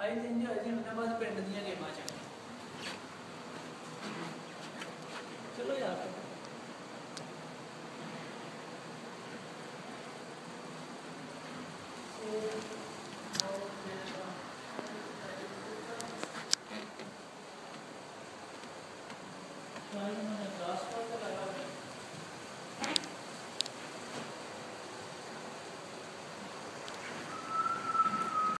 ਆਏ ਦਿਨ ਜੋ ਅਜੀ ਉਹਨਾਂ ਬਾਅਦ ਪਿੰਡ ਦੀਆਂ ਗੇਮਾਂ ਚ ਚਲੋ ਯਾਰ Thank you.